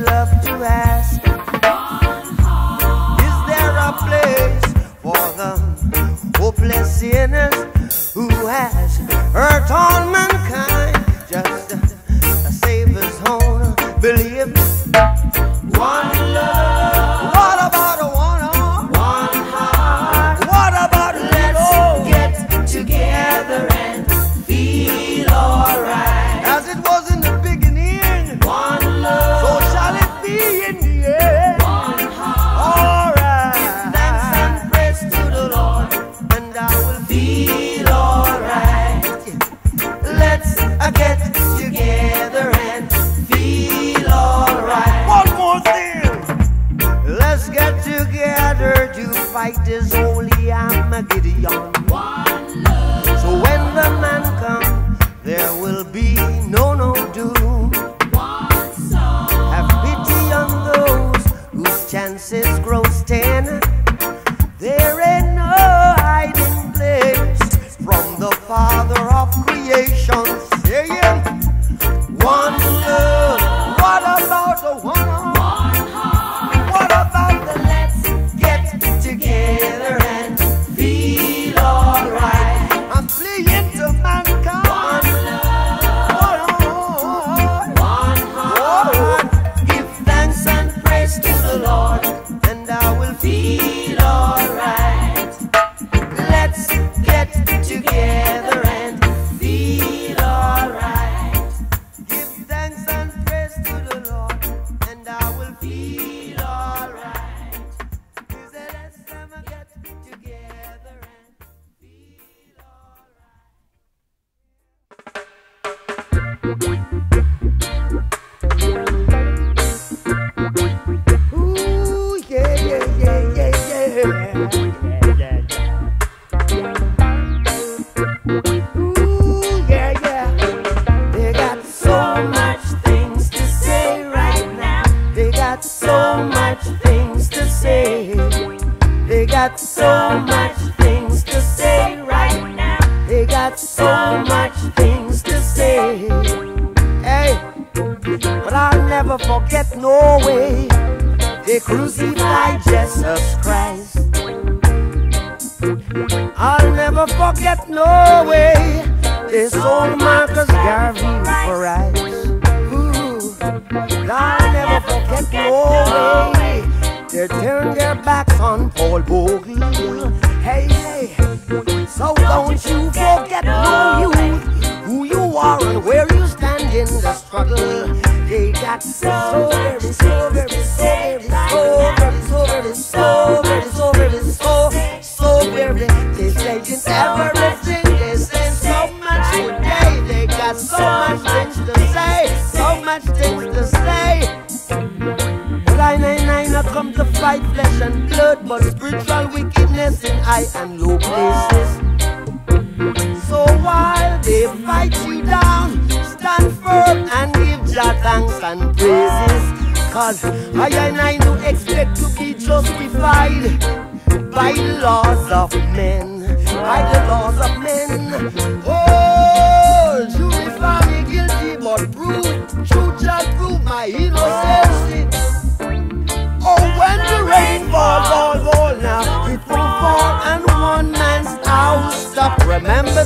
love to ask. Is there a place for the hopeless sinners who has hurt all mankind? Together to fight this holy Armageddon. So when the man comes, there will be no no doom. Have pity on those whose chances grow ten. There ain't no hiding place from the Father of creation. Ooh, I'll never forget no way. They sold Marcus Garvey for rice. I'll never forget no way. They turned their backs on Paul Bogle. Hey, hey. So don't you forget no youth, who you are and where you stand in the struggle. They got so very, so very, so very, so very, so very, so very, so very, come to fight flesh and blood, but spiritual wickedness in high and low places. So while they fight you down, stand firm and give Jah thanks and praises. Cause I and I do expect to be justified by the laws of men. By the laws of men. Remember.